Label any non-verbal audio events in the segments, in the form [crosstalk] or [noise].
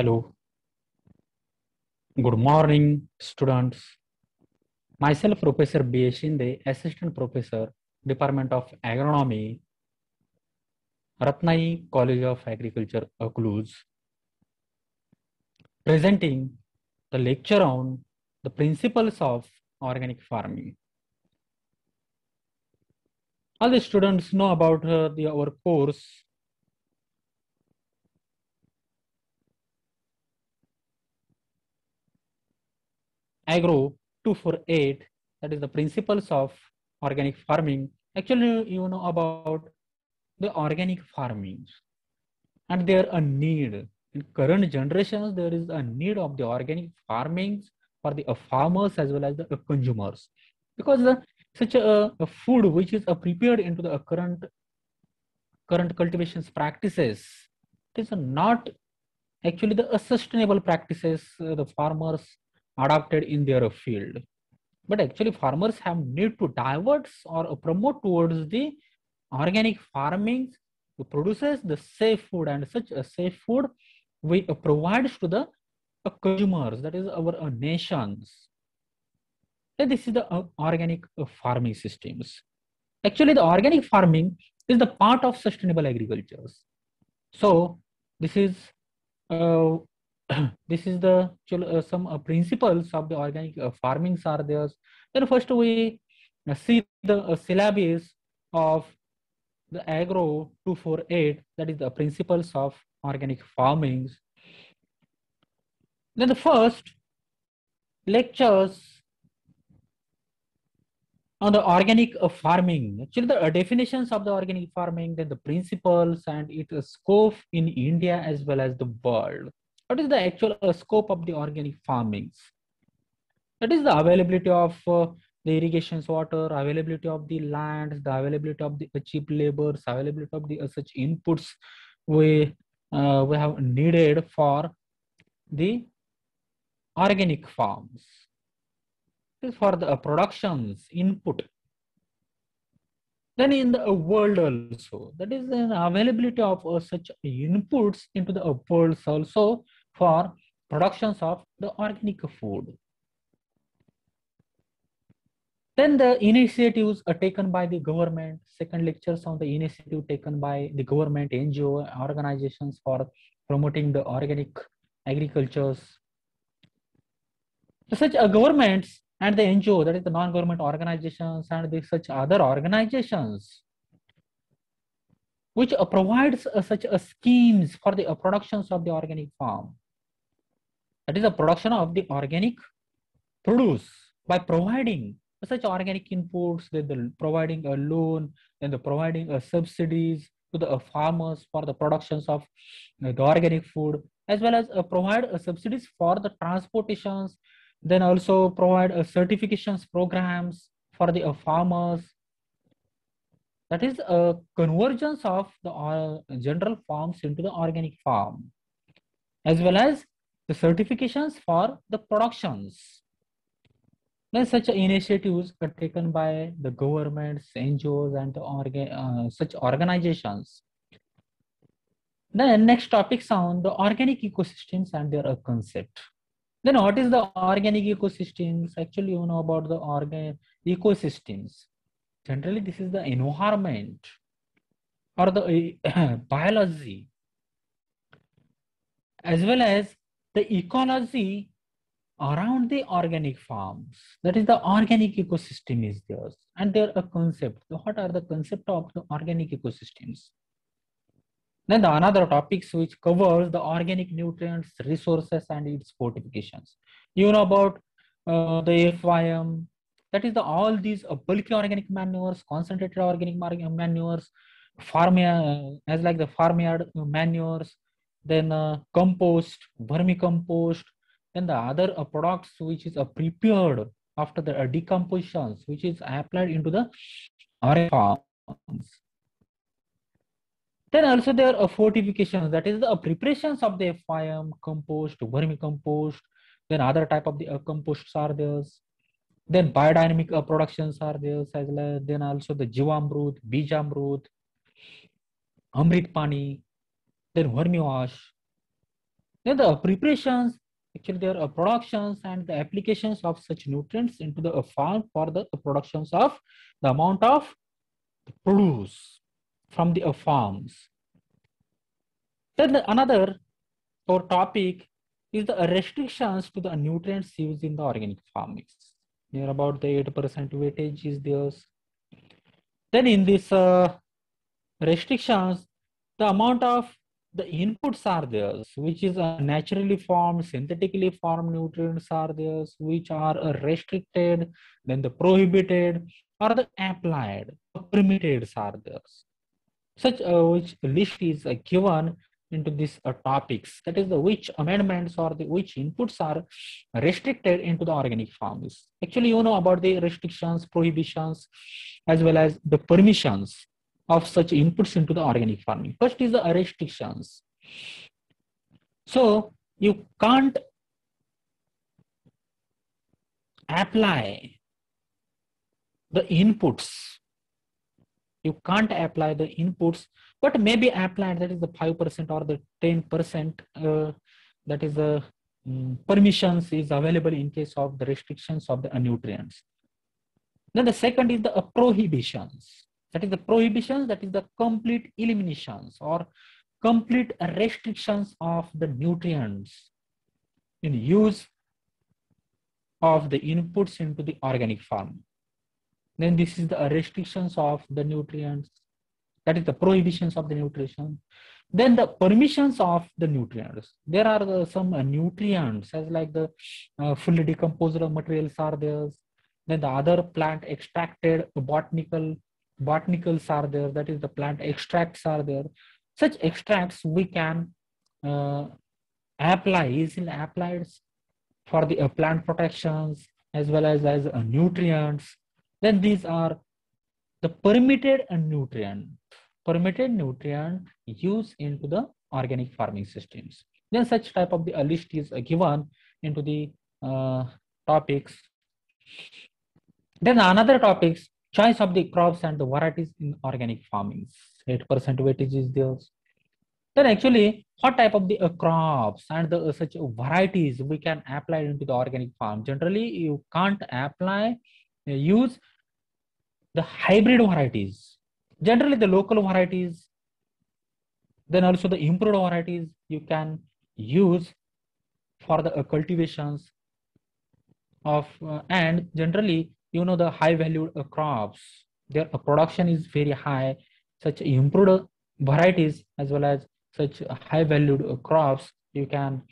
Hello. Good morning, students. Myself, Professor B. Shinde, Assistant Professor, Department of Agronomy, Ratnai College of Agriculture, Akluj, presenting the lecture on the principles of organic farming. All the students know about uh, the, our course agro 248 that is the principles of organic farming. Actually you know about the organic farming. And there a need. In current generations there is a need of the organic farming for the uh, farmers as well as the uh, consumers. Because the, such a, a, food which is uh, prepared into the current current cultivations practices it is not actually the sustainable practices the farmers adopted in their field. But actually farmers have need to divert or promote towards the organic farming produces the safe food and such a safe food we provides to the consumers, that is our nations. so this is the uh, organic uh, farming systems. Actually, the organic farming is the part of sustainable agriculture. So this is uh, [clears throat] this is the uh, some uh, principles of the organic uh, farmings are there. Then first we see the syllabus of the agro 248 that is the principles of organic farmings. Then the first lectures on the organic farming. Actually, the definitions of the organic farming, then the principles and its scope in India as well as the world what is the actual uh, scope of the organic farmings? That is the availability of uh, the irrigations water, availability of the lands, the availability of the cheap labors, availability of the uh, such inputs we, uh, we have needed for the organic farms. This is for the productions input then in the world also that is the availability of uh, such inputs into the world also for productions of the organic food. Then the initiatives are taken by the government, second lectures on the initiative taken by the government, NGO, organizations for promoting the organic agricultures. Such a governments and the NGO, that is the non-government organizations and the such other organizations, which provides such a schemes for the productions of the organic farm. That is the production of the organic produce by providing such organic inputs, then the providing a loan, then the providing a subsidies to the farmers for the productions of the organic food, as well as uh, provide uh, subsidies for the transportations, then also provide uh, certifications programs for the farmers. That is a convergence of the general farms into the organic farm, as well as the certifications for the productions. Then such initiatives are taken by the governments, NGOs, and orga uh, such organizations. Then next topics on the organic ecosystems and their concept. Then what is the organic ecosystems? Actually, you know about the organ ecosystems. Generally, this is the environment or the uh, [coughs] biology as well as the ecology around the organic farms. That is the organic ecosystem is there and there a concept. What are the concept of the organic ecosystems? Then the another topics which covers the organic nutrients resources and its fortifications. You know about uh, the fym that is the all these uh, bulky organic manures concentrated organic manures farm uh, as like the farmyard manures then uh, compost, vermicompost, then the other uh, products which is uh, prepared after the uh, decompositions, which is applied into the farms. Then also there are fortifications, that is the preparations of the FYM, compost, vermicompost, then other type of the uh, composts are there. Then biodynamic uh, productions are there, as well. then also the Jivamrut, Bijamrut, Amrit Pani, then Then the preparations, actually there are productions and the applications of such nutrients into the farm for the productions of the amount of produce from the farms. Then another our topic is the restrictions to the nutrients used in the organic farming. Near about the 8% weightage is theirs. Then in this uh, restrictions, the amount of the inputs are there, which is a naturally formed, synthetically formed nutrients are there, which are restricted, then the prohibited, or the applied, permitted are there. Such uh, which list is given into these uh, topics. That is the which amendments or the which inputs are restricted into the organic farms. Actually, you know about the restrictions, prohibitions, as well as the permissions of such inputs into the organic farming. First is the restrictions. So you can't apply the inputs. You can't apply the inputs, but maybe apply that is the 5% or the 10% uh, that is the um, permissions is available in case of the restrictions of the nutrients. Then the second is the prohibitions that is the prohibitions that is the complete eliminations or complete restrictions of the nutrients in use of the inputs into the organic farm. Then this is the restrictions of the nutrients. That is the prohibitions of the nutrition. Then the permissions of the nutrients. There are the, some uh, nutrients as like the uh, fully decomposed materials are there. Then the other plant extracted botanical botanicals are there, that is the plant extracts are there. Such extracts we can uh, apply, easily applied for the uh, plant protections as well as, as uh, nutrients. Then these are the permitted nutrient, permitted nutrient used into the organic farming systems. Then such type of the list is uh, given into the uh, topics. Then another topics choice of the crops and the varieties in organic farming. 8% weightage is there. Then actually, what type of the uh, crops and the uh, such varieties we can apply into the organic farm? Generally, you can't apply, uh, use the hybrid varieties. Generally, the local varieties, then also the improved varieties you can use for the uh, cultivations of uh, and generally you know the high valued uh, crops their uh, production is very high such improved varieties as well as such high valued uh, crops you can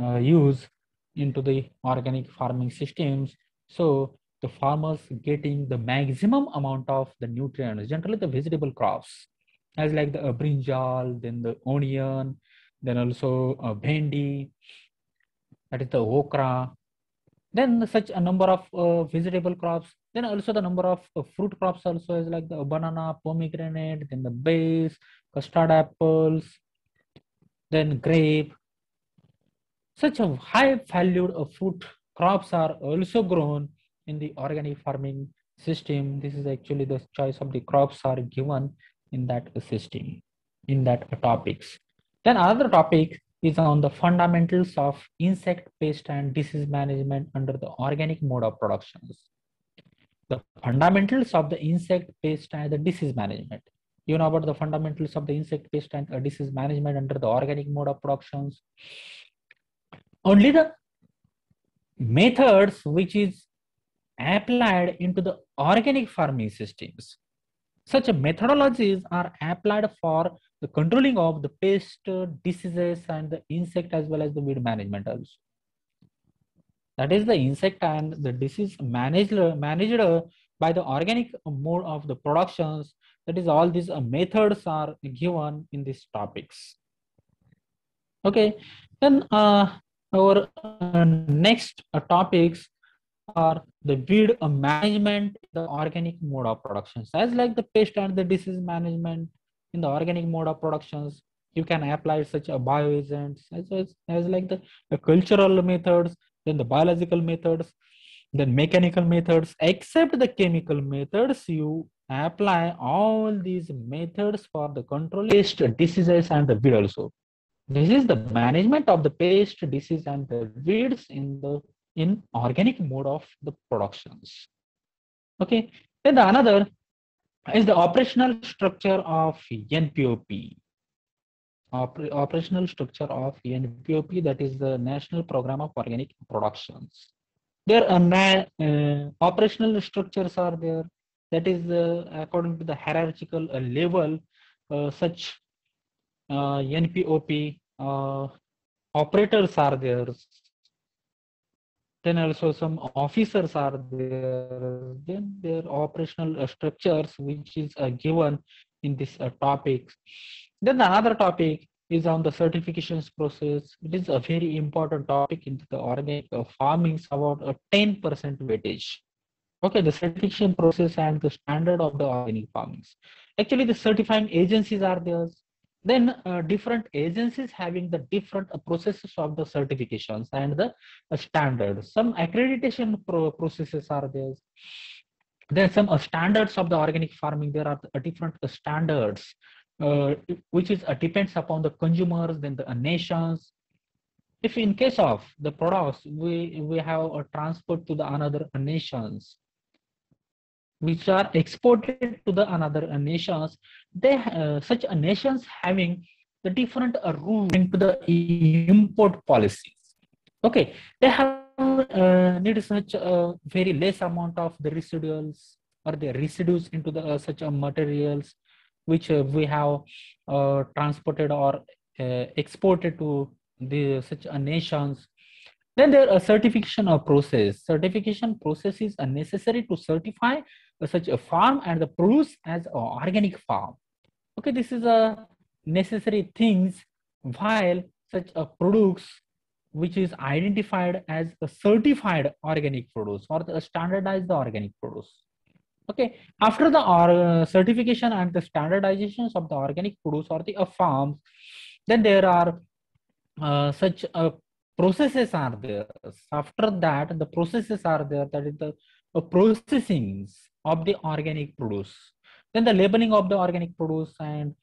uh, use into the organic farming systems. So the farmers getting the maximum amount of the nutrients generally the vegetable crops as like the uh, brinjal then the onion then also uh, bhendi that is the okra then such a number of uh, vegetable crops then also the number of uh, fruit crops also is like the banana pomegranate then the base custard apples then grape. Such a high valued uh, fruit crops are also grown in the organic farming system. This is actually the choice of the crops are given in that system in that topics. Then another topic is on the fundamentals of insect pest and disease management under the organic mode of productions. The fundamentals of the insect pest and the disease management. You know about the fundamentals of the insect pest and disease management under the organic mode of productions. Only the methods which is applied into the organic farming systems. Such methodologies are applied for the controlling of the pest, diseases, and the insect as well as the weed management also. That is the insect and the disease managed, managed by the organic mode of the productions. That is all these methods are given in these topics. Okay, then uh, our uh, next uh, topics are the weed management, the organic mode of productions, as like the pest and the disease management, in the organic mode of productions you can apply such a bioagents. As, as, as like the, the cultural methods then the biological methods then mechanical methods except the chemical methods you apply all these methods for the control pest diseases and the weed also. This is the management of the pest, disease, and the weeds in the in organic mode of the productions. Okay, then the another is the operational structure of NPOP. Oper operational structure of NPOP, that is the National Program of Organic Productions. There are uh, operational structures are there. That is uh, according to the hierarchical uh, level, uh, such uh, NPOP uh, operators are there, then also some officers are there. Then their operational uh, structures which is uh, given in this uh, topic. Then the another topic is on the certifications process. It is a very important topic in the organic farming about a 10 percent weightage. Okay the certification process and the standard of the organic farming. Actually the certifying agencies are there then uh, different agencies having the different uh, processes of the certifications and the uh, standards. Some accreditation pro processes are there. There are some uh, standards of the organic farming there are uh, different uh, standards which is depends upon the consumers then the nations. If in case of the products we we have a transport to the another nations which are exported to the another nations. They uh, such a nations having the different uh, rules into the import policies. Okay they have uh, need such a very less amount of the residuals or the residues into the uh, such a materials which uh, we have uh, transported or uh, exported to the such a nations. Then there a certification of process. Certification process is necessary to certify such a farm and the produce as an organic farm. Okay, this is a necessary things while such a produce which is identified as a certified organic produce or the standardized organic produce. Okay, after the uh, certification and the standardizations of the organic produce or the uh, farms, then there are uh, such uh, processes are there. After that, the processes are there. That is the uh, processings of the organic produce. Then the labeling of the organic produce and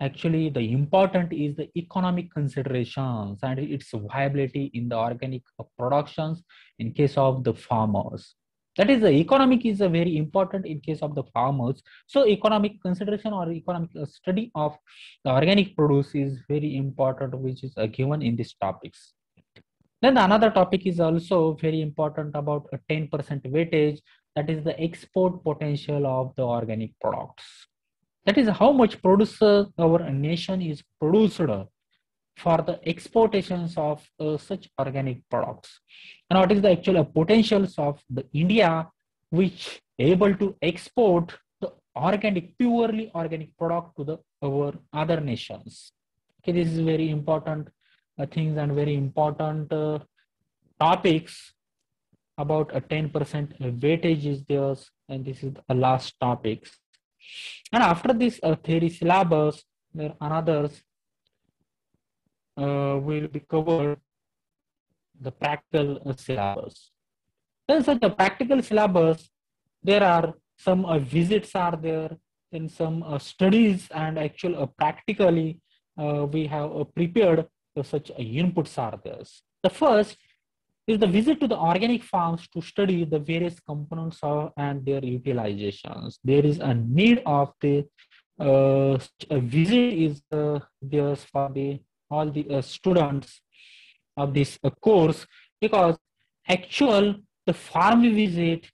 actually the important is the economic considerations and its viability in the organic productions in case of the farmers. That is the economic is a very important in case of the farmers. So economic consideration or economic study of the organic produce is very important which is uh, given in these topics. Then another topic is also very important about a 10% weightage that is the export potential of the organic products. That is how much producer our nation is produced for the exportations of uh, such organic products. And what is the actual potentials of the India which able to export the organic, purely organic product to the our other nations. Okay, this is very important uh, things and very important uh, topics about a 10% weightage is theirs and this is the last topics. And after this uh, theory syllabus there are others uh, will be covered the practical uh, syllabus. Then such a practical syllabus there are some uh, visits are there in some uh, studies and actual uh, practically we have prepared such inputs are there the first is the visit to the organic farms to study the various components of, and their utilizations. There is a need of the uh, visit is uh, there for the all the uh, students of this uh, course because actual the farm visit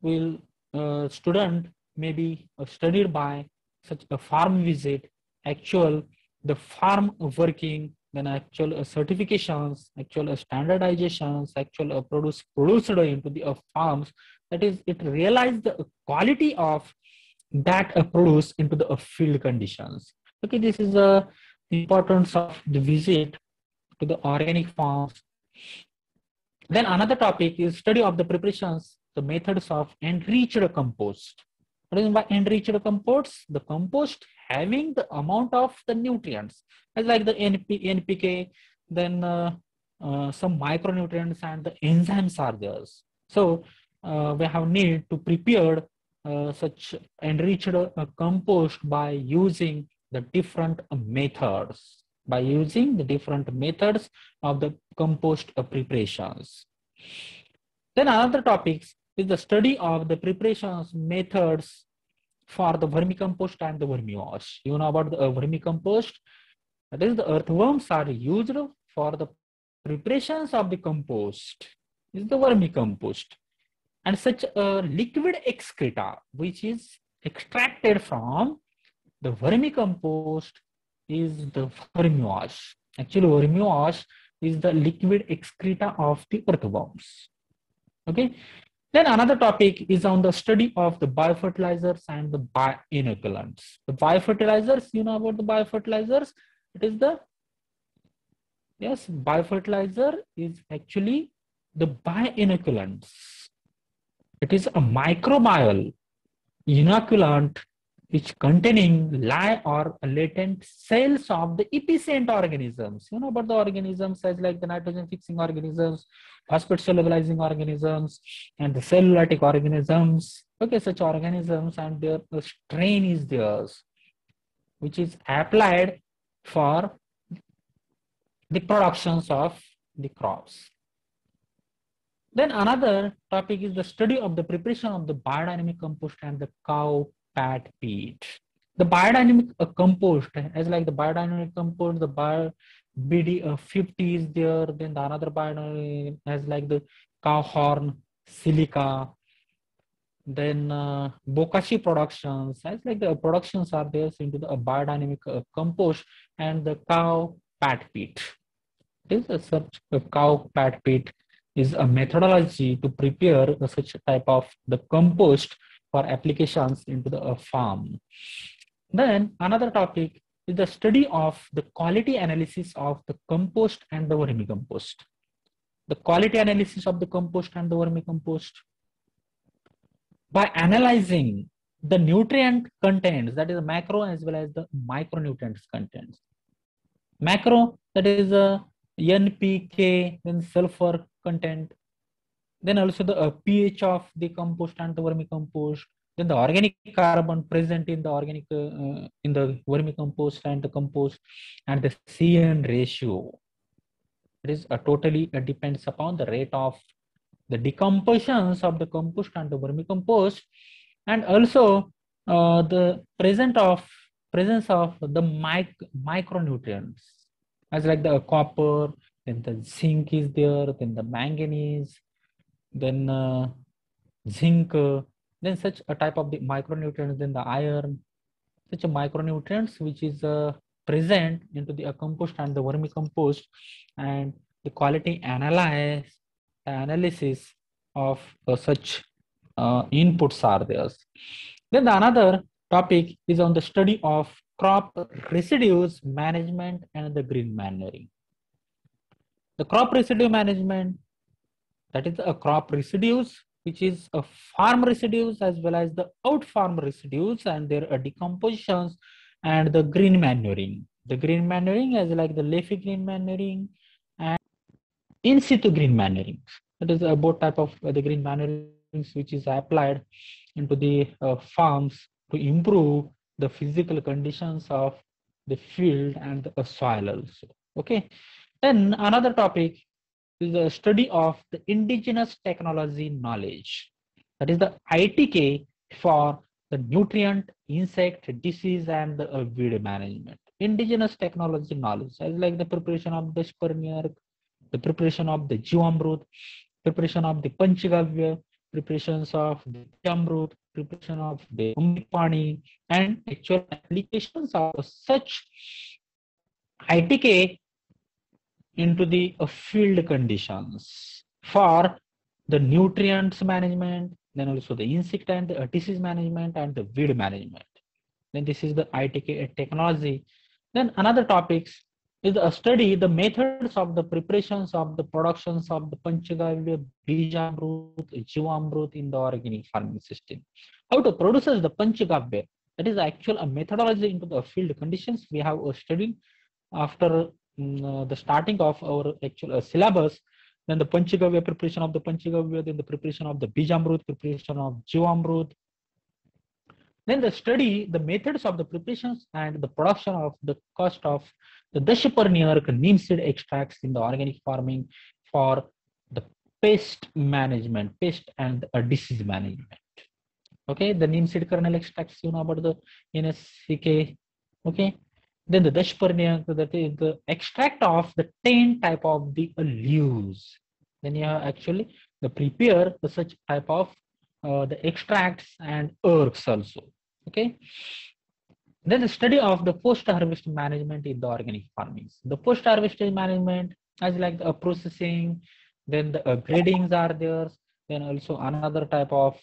will uh, student may be uh, studied by such a farm visit actual the farm working then actual uh, certifications, actual uh, standardizations, actual uh, produce produced into the farms. That is, it realized the quality of that produce into the field conditions. Okay, this is the importance of the visit to the organic farms. Then another topic is study of the preparations, the methods of enriched compost. What is by enriched compost? The compost having the amount of the nutrients as like the NP, NPK, then uh, uh, some micronutrients and the enzymes are there. So uh, we have need to prepare uh, such enriched uh, compost by using the different methods. by using the different methods of the compost preparations. Then another topics is the study of the preparations methods for the vermicompost and the vermiwash. You know about the uh, vermicompost? That is the earthworms are used for the preparations of the compost. Is the vermicompost and such a liquid excreta which is extracted from the vermicompost is the vermiwash. Actually, vermiwash is the liquid excreta of the earthworms. Okay. Then another topic is on the study of the biofertilizers and the bioinoculants. The biofertilizers, you know about the biofertilizers? It is the, yes, biofertilizer is actually the bioinoculants. It is a microbial inoculant which containing live or latent cells of the efficient organisms. You know about the organisms as like the nitrogen fixing organisms, phosphate solubilizing organisms, and the cellulosic organisms. Okay, such organisms and their the strain is theirs, which is applied for the productions of the crops. Then another topic is the study of the preparation of the biodynamic compost and the cow pat pit. The biodynamic uh, compost, as like the biodynamic compost, the bio BD uh, 50 is there, then the another biodynamic as like the cow horn, silica, then uh, bokashi productions, as like the productions are there into the uh, biodynamic uh, compost and the cow pat pit. This is such a cow pat pit is a methodology to prepare such a type of the compost for applications into the farm. Then another topic is the study of the quality analysis of the compost and the vermicompost. The quality analysis of the compost and the vermicompost. By analyzing the nutrient contents, that is macro as well as the micronutrients contents. Macro, that is uh, a NPK, then sulfur content, then also the uh, pH of the compost and the vermicompost, then the organic carbon present in the organic uh, in the vermicompost and the compost, and the CN ratio. It is uh, totally uh, depends upon the rate of the decompositions of the compost and the vermicompost, and also uh, the present of presence of the mic micronutrients, as like the copper, then the zinc is there, then the manganese, then uh, zinc, uh, then such a type of the micronutrients, then the iron, such a micronutrients which is uh, present into the compost and the vermicompost and the quality analyze, analysis of uh, such uh, inputs are there. Then the another topic is on the study of crop residues management and the green manuring. The crop residue management that is a crop residues which is a farm residues as well as the out farm residues and their decompositions and the green manuring. The green manuring as like the leafy green manuring and in situ green manuring. That is about type of uh, the green manurings which is applied into the uh, farms to improve the physical conditions of the field and the soil also. Okay. Then another topic is the study of the indigenous technology knowledge. That is the ITK for the nutrient, insect, disease, and the weed management. Indigenous technology knowledge, as like the preparation of the Spermiarch, the preparation of the Jivamrut, preparation of the Panchagavya, preparations of the Amrut, preparation of the Umpani, and actual applications of such ITK into the uh, field conditions for the nutrients management, then also the insect and the disease management and the weed management. Then this is the ITK technology. Then another topics is a study the methods of the preparations of the productions of the Panchagavya, Bijamrut, Jivamrut in the organic farming system. How to produce the Panchagavya. That is actual a methodology into the field conditions we have studied after uh, the starting of our actual uh, syllabus, then the Panchagavya preparation of the Panchagavya, then the preparation of the Bijamrut, preparation of Jivamrut, then the study, the methods of the preparations and the production of the cost of the Dashparni neem seed extracts in the organic farming for the pest management, pest and uh, disease management. Okay, the neem seed kernel extracts, you know about the NSCK. Okay, then the Dashparni, that is the extract of the 10 type of the leaves. Then you have actually the prepare the such type of uh, the extracts and herbs also. Okay. Then the study of the post-harvest management in the organic farming. The post-harvest management as like the processing, then the uh, gradings are there, then also another type of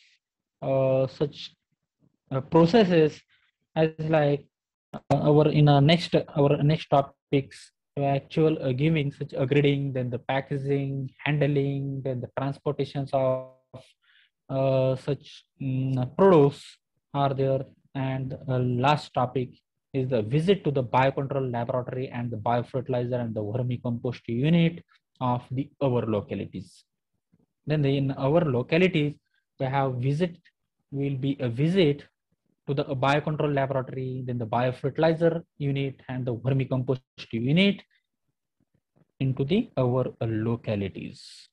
uh, such uh, processes as like our in our next our next topics actual uh, giving such a grading then the packaging handling then the transportations of uh, such um, produce are there and uh, last topic is the visit to the biocontrol laboratory and the biofertilizer and the vermicompost unit of the our localities. Then the, in our localities, we have visit will be a visit to the biocontrol laboratory, then the biofertilizer unit and the vermicompost unit into the our localities.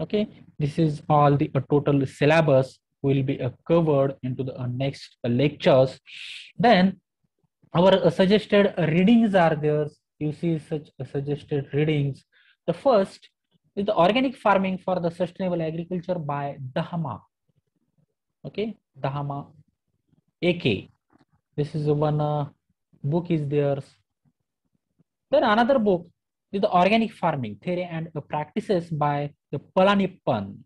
Okay, this is all the total syllabus will be uh, covered into the uh, next uh, lectures. Then our suggested readings are there. You see such suggested readings. The first is the organic farming for the sustainable agriculture by Dahama. Okay, Dahama AK. This is one uh, book is there. Then another book is the organic farming theory and practices by the Palaniappan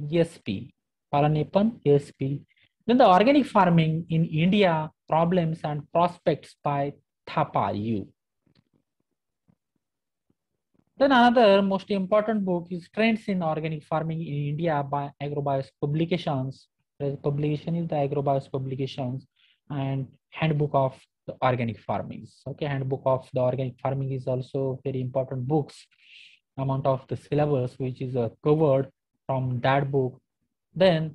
ESP. Palaniappan ESP. Then the organic farming in India problems and prospects by Thapa U. Then another most important book is Trends in Organic Farming in India by Agrobios Publications. Publication is the Agrobios Publications and Handbook of the Organic Farming. Okay, Handbook of the Organic Farming is also very important books. Amount of the syllabus which is uh, covered from that book. Then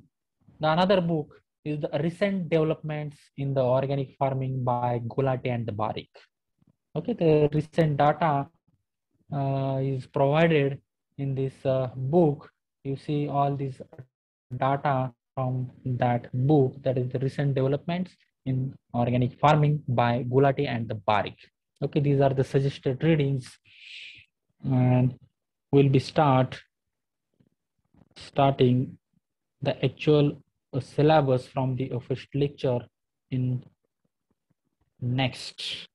the another book is the recent developments in the organic farming by Gulati and the Barik. Okay, the recent data uh, is provided in this uh, book. You see all these data from that book that is the recent developments in organic farming by Gulati and the Barik. Okay, these are the suggested readings. And we'll be start starting the actual uh, syllabus from the official lecture in next.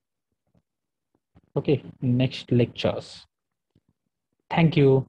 Okay next lectures. Thank you